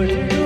world.